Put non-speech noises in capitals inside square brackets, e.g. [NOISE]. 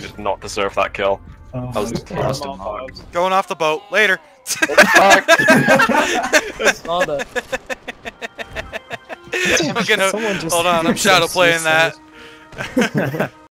did not deserve that kill. Oh, That was okay. close to Going off the boat. Later. I saw that. I'm gonna- hold on, I'm [LAUGHS] shadow playing that. [LAUGHS]